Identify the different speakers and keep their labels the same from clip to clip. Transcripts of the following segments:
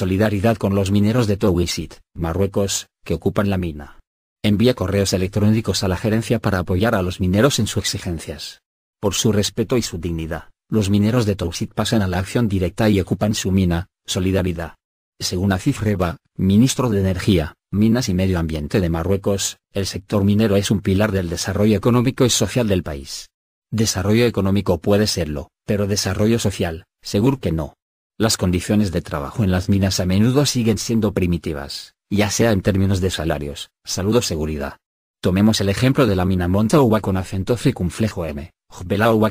Speaker 1: solidaridad con los mineros de Towisit, Marruecos, que ocupan la mina. Envía correos electrónicos a la gerencia para apoyar a los mineros en sus exigencias. Por su respeto y su dignidad, los mineros de Tousit pasan a la acción directa y ocupan su mina, Solidaridad. Según Afif Reba, ministro de Energía, Minas y Medio Ambiente de Marruecos, el sector minero es un pilar del desarrollo económico y social del país. Desarrollo económico puede serlo, pero desarrollo social, seguro que no. Las condiciones de trabajo en las minas a menudo siguen siendo primitivas, ya sea en términos de salarios, salud o seguridad. Tomemos el ejemplo de la mina Montaua con acento circunflejo M,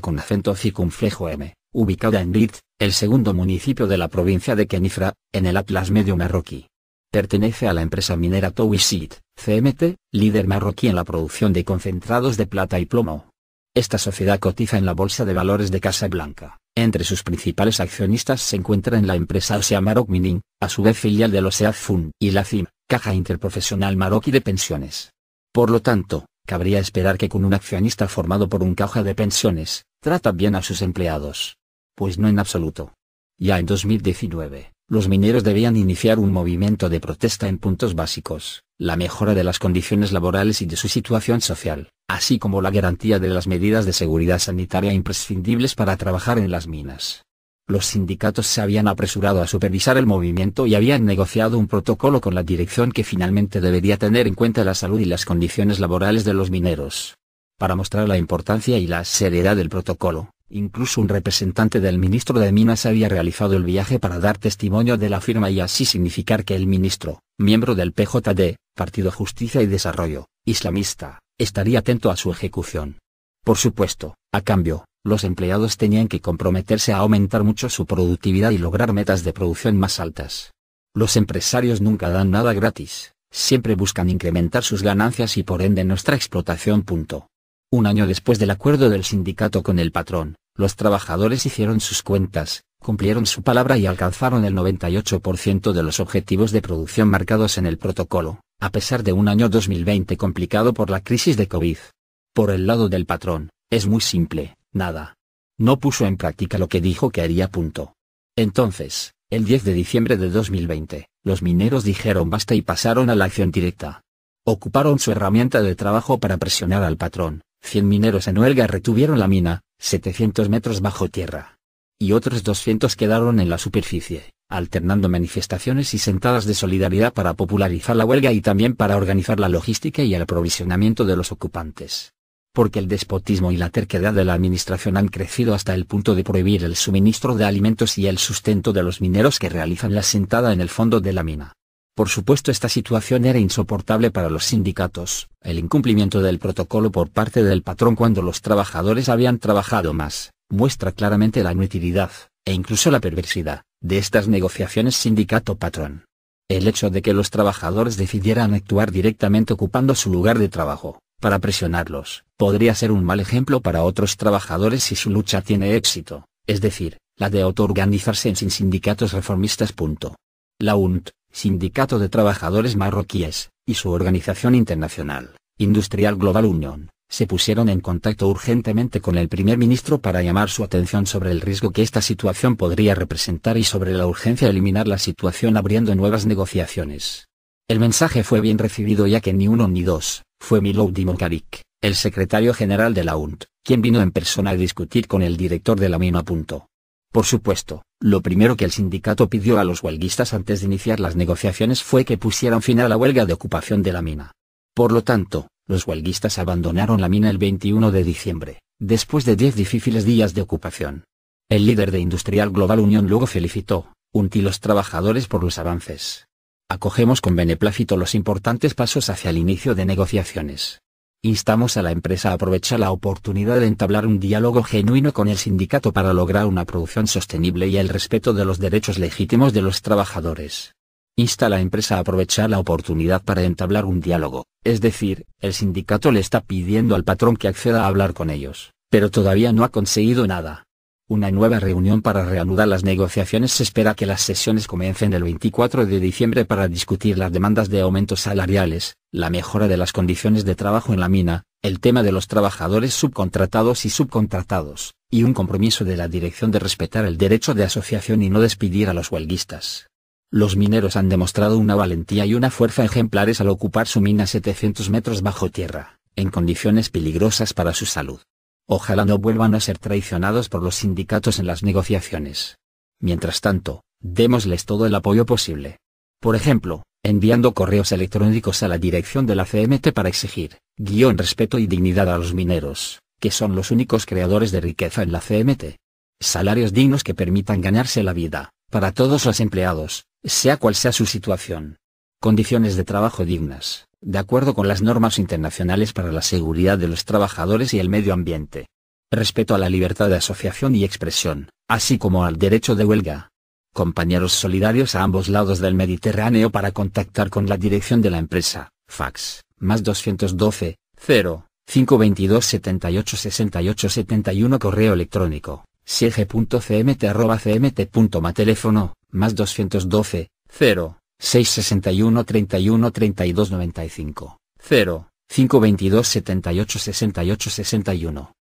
Speaker 1: con acento circunflejo M, ubicada en Brit, el segundo municipio de la provincia de Kenifra, en el Atlas Medio marroquí. Pertenece a la empresa minera Towisit, CMT, líder marroquí en la producción de concentrados de plata y plomo. Esta sociedad cotiza en la Bolsa de Valores de Casablanca. Entre sus principales accionistas se encuentran la empresa Osea Maroc Mining, a su vez filial de los Fund, y la CIM, Caja Interprofesional Marroquí de Pensiones. Por lo tanto, cabría esperar que con un accionista formado por un caja de pensiones, trata bien a sus empleados pues no en absoluto. Ya en 2019, los mineros debían iniciar un movimiento de protesta en puntos básicos, la mejora de las condiciones laborales y de su situación social, así como la garantía de las medidas de seguridad sanitaria imprescindibles para trabajar en las minas. Los sindicatos se habían apresurado a supervisar el movimiento y habían negociado un protocolo con la dirección que finalmente debería tener en cuenta la salud y las condiciones laborales de los mineros. Para mostrar la importancia y la seriedad del protocolo, Incluso un representante del ministro de Minas había realizado el viaje para dar testimonio de la firma y así significar que el ministro, miembro del PJD, Partido Justicia y Desarrollo, islamista, estaría atento a su ejecución. Por supuesto, a cambio, los empleados tenían que comprometerse a aumentar mucho su productividad y lograr metas de producción más altas. Los empresarios nunca dan nada gratis, siempre buscan incrementar sus ganancias y por ende nuestra explotación. Un año después del acuerdo del sindicato con el patrón, los trabajadores hicieron sus cuentas, cumplieron su palabra y alcanzaron el 98% de los objetivos de producción marcados en el protocolo, a pesar de un año 2020 complicado por la crisis de COVID. Por el lado del patrón, es muy simple, nada. No puso en práctica lo que dijo que haría. Punto. Entonces, el 10 de diciembre de 2020, los mineros dijeron basta y pasaron a la acción directa. Ocuparon su herramienta de trabajo para presionar al patrón, 100 mineros en huelga retuvieron la mina, 700 metros bajo tierra. Y otros 200 quedaron en la superficie, alternando manifestaciones y sentadas de solidaridad para popularizar la huelga y también para organizar la logística y el aprovisionamiento de los ocupantes. Porque el despotismo y la terquedad de la administración han crecido hasta el punto de prohibir el suministro de alimentos y el sustento de los mineros que realizan la sentada en el fondo de la mina. Por supuesto esta situación era insoportable para los sindicatos, el incumplimiento del protocolo por parte del patrón cuando los trabajadores habían trabajado más, muestra claramente la inutilidad, e incluso la perversidad, de estas negociaciones sindicato-patrón. El hecho de que los trabajadores decidieran actuar directamente ocupando su lugar de trabajo, para presionarlos, podría ser un mal ejemplo para otros trabajadores si su lucha tiene éxito, es decir, la de autoorganizarse en sin sindicatos reformistas. La UNT, Sindicato de Trabajadores Marroquíes, y su organización internacional, Industrial Global Union, se pusieron en contacto urgentemente con el primer ministro para llamar su atención sobre el riesgo que esta situación podría representar y sobre la urgencia de eliminar la situación abriendo nuevas negociaciones. El mensaje fue bien recibido ya que ni uno ni dos, fue Milou Dimokarik, el secretario general de la UNT, quien vino en persona a discutir con el director de la mina. Por supuesto, lo primero que el sindicato pidió a los huelguistas antes de iniciar las negociaciones fue que pusieran fin a la huelga de ocupación de la mina. Por lo tanto, los huelguistas abandonaron la mina el 21 de diciembre, después de 10 difíciles días de ocupación. El líder de Industrial Global Union luego felicitó, unti los trabajadores por los avances. Acogemos con beneplácito los importantes pasos hacia el inicio de negociaciones. Instamos a la empresa a aprovechar la oportunidad de entablar un diálogo genuino con el sindicato para lograr una producción sostenible y el respeto de los derechos legítimos de los trabajadores. Insta a la empresa a aprovechar la oportunidad para entablar un diálogo, es decir, el sindicato le está pidiendo al patrón que acceda a hablar con ellos, pero todavía no ha conseguido nada. Una nueva reunión para reanudar las negociaciones se espera que las sesiones comiencen el 24 de diciembre para discutir las demandas de aumentos salariales, la mejora de las condiciones de trabajo en la mina, el tema de los trabajadores subcontratados y subcontratados, y un compromiso de la dirección de respetar el derecho de asociación y no despedir a los huelguistas. Los mineros han demostrado una valentía y una fuerza ejemplares al ocupar su mina 700 metros bajo tierra, en condiciones peligrosas para su salud. Ojalá no vuelvan a ser traicionados por los sindicatos en las negociaciones. Mientras tanto, démosles todo el apoyo posible. Por ejemplo, enviando correos electrónicos a la dirección de la CMT para exigir, guion respeto y dignidad a los mineros, que son los únicos creadores de riqueza en la CMT. Salarios dignos que permitan ganarse la vida, para todos los empleados, sea cual sea su situación. Condiciones de trabajo dignas, de acuerdo con las normas internacionales para la seguridad de los trabajadores y el medio ambiente. Respeto a la libertad de asociación y expresión, así como al derecho de huelga, compañeros solidarios a ambos lados del Mediterráneo para contactar con la dirección de la empresa, fax, más 212, 0, 522 78 68 71 correo electrónico, siege.cmt.cmt.ma teléfono, más 212, 0, 661 31 32 95, 0, 522 78 68 61.